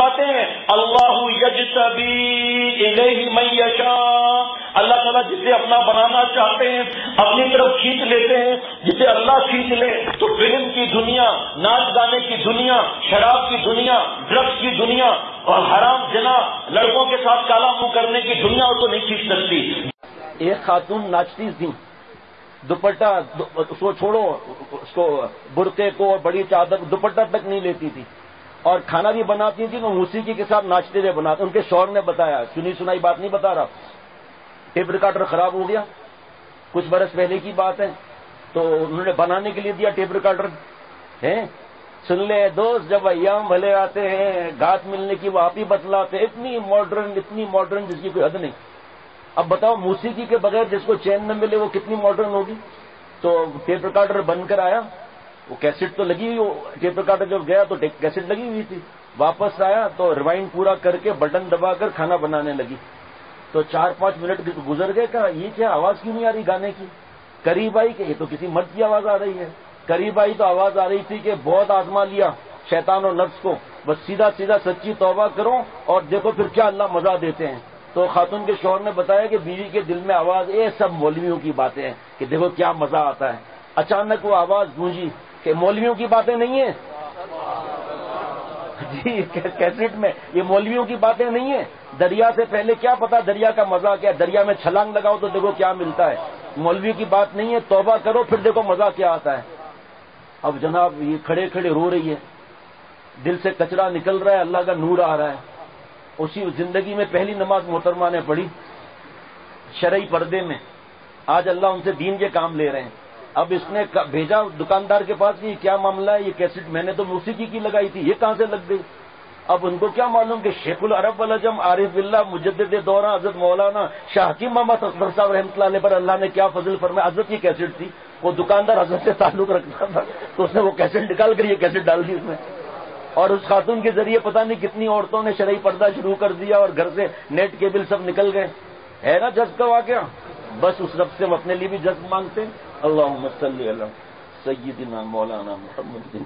فرماتے ہیں، اللہ یجتبی من اللہ تعالیٰ جسے اپنا بنانا چاہتے ہیں، اپنی طرف کھینچ لیتے ہیں، جسے اللہ کھینچ لے، تو فلم کی دنیا، ناچ گانے کی دنیا، شراب کی دنیا ڈرگس کی دنیا، اور حرام جنا، لڑکوں کے ساتھ کالا منہ کرنے کی دنیا اس کو نہیں کھینچ سکتی۔ ایک خاتون ناچتی تھی، دوپٹہ اس کو چھوڑو، اس کو برقے کو اور بڑی چادر، دوپٹہ تک نہیں لیتی تھی۔ اور کھانا بھی بناتی تھی وہ موسیقی کے ساتھ ناچتے ہوئے بناتے ان کے شور نے بتایا، سنی سنائی بات نہیں بتا رہا۔ ٹیپ ریکارڈر خراب ہو گیا۔ کچھ برس پہلے کی بات ہے۔ تو انہوں نے بنانے کے لیے دیا ٹیپ ریکارڈر ہے سن لے دوست، جب ایام بھلے آتے ہیں، گھات ملنے کی وہ آپ ہی بتلاتے اتنی ماڈرن اتنی ماڈرن جس کی کوئی حد نہیں۔ اب بتاؤ، موسیقی کے بغیر جس کو چین نہ ملے، وہ کتنی ماڈرن ہوگی؟ تو ٹیپ ریکارڈر بن کر آیا۔ وہ کیسٹ تو لگی ہوئی ٹیپ ریکارڈر جب گیا تو کیسٹ لگی ہوئی تھی۔ واپس آیا تو ریوائنڈ پورا کر کے بٹن دبا کر کھانا بنانے لگی۔ تو چار پانچ منٹ گزر گئے کہا، یہ کیا آواز کیوں نہیں آ رہی گانے کی؟ قریب آئی کہ یہ تو کسی مرد کی آواز آ رہی ہے۔ قریب آئی تو آواز آ رہی تھی کہ بہت آزما لیا شیطان و نفس کو۔ بس سیدھا سیدھا سچی توبہ کرو اور دیکھو پھر کیا اللہ مزہ دیتے ہیں۔ تو خاتون کے شوہر نے بتایا کہ بیوی کے دل میں آواز یہ سب مولویوں کی باتیں ہیں کہ دیکھو کیا مزہ آتا ہے۔ اچانک وہ آواز گونجی۔ کہ مولویوں کی باتیں نہیں ہیں؟ جی کیسٹ میں، یہ مولویوں کی باتیں نہیں ہیں۔ دریا سے پہلے کیا پتا دریا کا مزہ کیا دریا میں چھلانگ لگاؤ تو دیکھو کیا ملتا ہے۔ مولوی کی بات نہیں ہے، توبہ کرو، پھر دیکھو مزہ کیا آتا ہے۔ اب جناب، یہ کھڑے کھڑے رو رہی ہے دل سے کچرا نکل رہا ہے، اللہ کا نور آ رہا ہے۔ اسی زندگی میں پہلی نماز محترمہ نے پڑھی، شرعی پردے میں۔ آج اللہ ان سے دین کے کام لے رہے ہیں۔ اب اس نے بھیجا دکاندار کے پاس کہ کیا معاملہ ہے؟ یہ کیسٹ میں نے تو موسیقی کی لگائی تھی، یہ کہاں سے لگ گئی؟ اب ان کو کیا معلوم کہ شیخ العرب الجم عارف اللہ مجدد دورہ، حضرت مولانا شاہکی محمد اکبر صاحب رحمۃ اللہ علیہ پر اللہ نے کیا فضل فرمایا؟ حضرت کی کیسٹ تھی، وہ دکاندار حضرت سے تعلق رکھتا تھا، تو اس نے وہ کیسٹ نکال کر یہ کیسٹ ڈال دی اس میں۔ اور اس خاتون کے ذریعے پتہ نہیں کتنی عورتوں نے شرعی پردہ شروع کر دیا اور گھر سے نیٹ کیبل سب نکل گئے۔ ہے نا جذب کا واقعہ؟ بس اس رب سے ہم اپنے لیے بھی جذب مانگتے ہیں۔ اللہ صل على سيدنا مولانا محمد